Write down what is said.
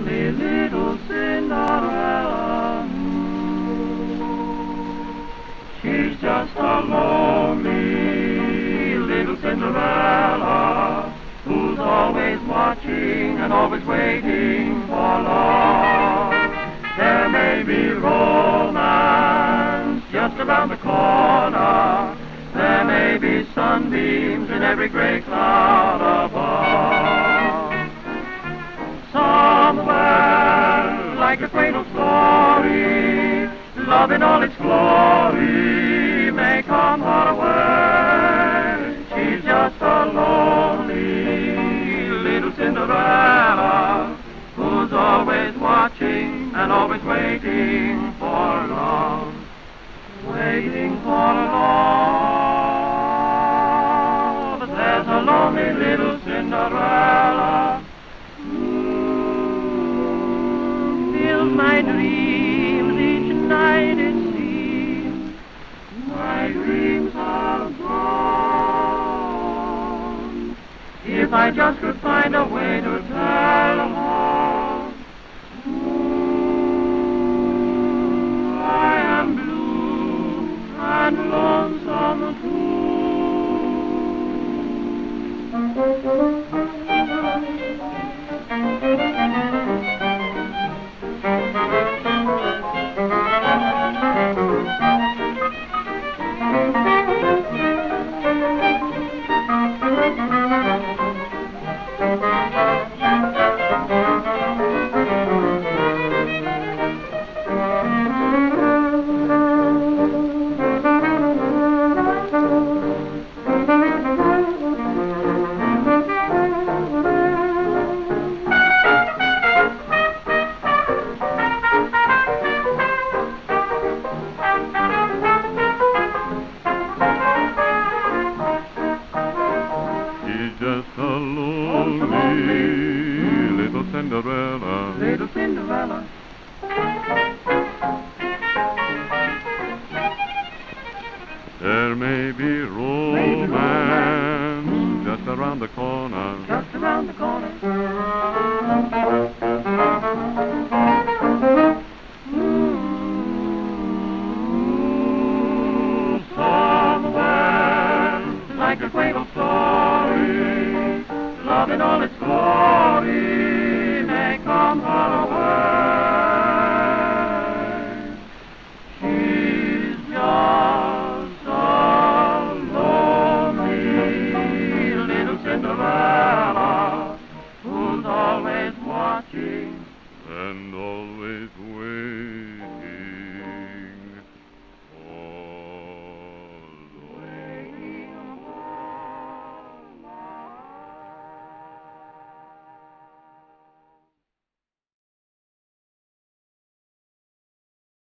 lonely little Cinderella. She's just a lonely little Cinderella who's always watching and always waiting for love. There may be romance just around the corner. There may be sunbeams in every gray cloud above. Love in all its glory may come her way. She's just a lonely little Cinderella who's always watching and always waiting for love, waiting for love. There's a lonely little Cinderella. Mm, Fill my dreams I just could find a way to tell them all. Mm, I am blue and lonesome She's just a lonely little Cinderella. Little Cinderella. There may be romance just around the corner. just around the corner. Love in all its glory may come her way. She's just a lonely little Cinderella who's always watching And